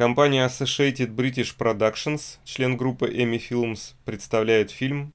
Компания Associated British Productions, член группы Emmy Films, представляет фильм